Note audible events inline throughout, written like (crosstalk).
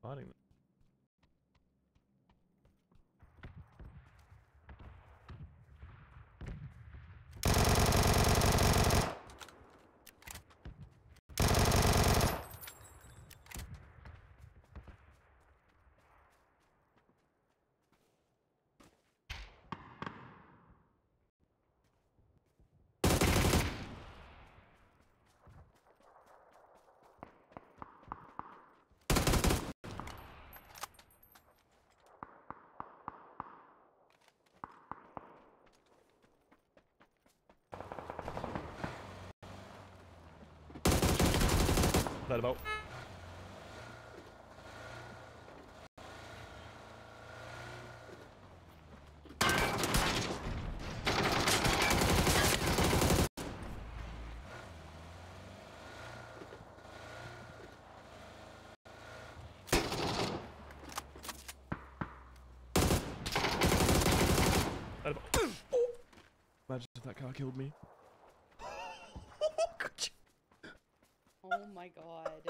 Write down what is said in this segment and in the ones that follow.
fighting. them. That about. Imagine if that car killed me. Oh my god.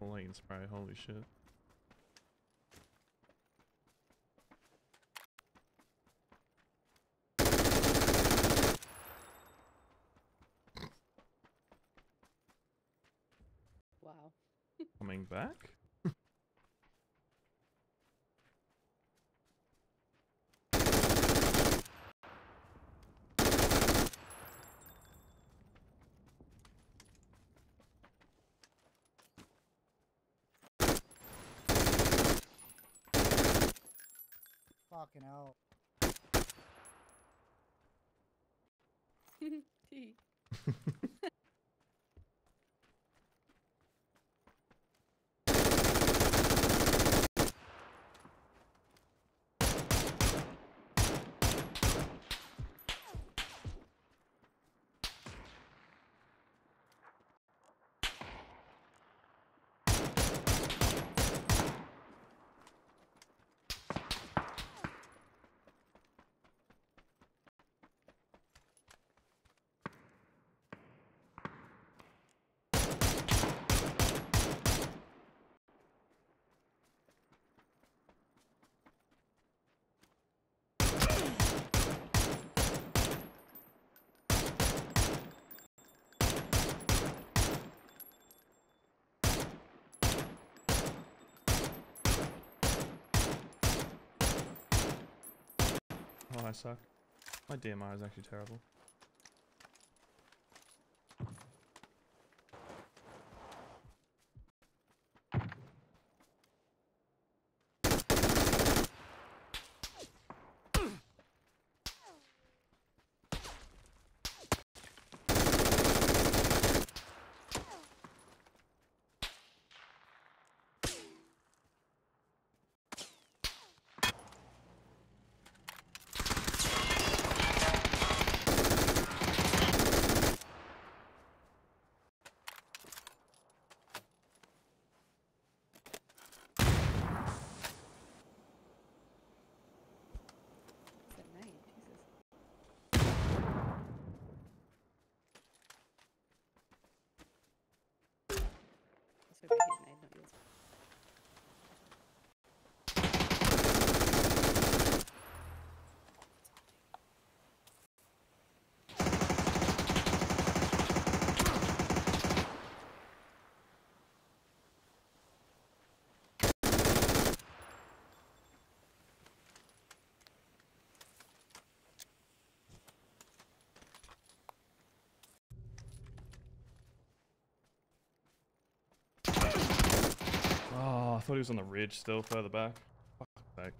Lane spray, holy shit. Wow. Coming back? Fucking hell. T. (laughs) (laughs) I suck. My DMR is actually terrible. Over his name, not yours. Oh, I thought he was on the ridge still, further back. Fuck.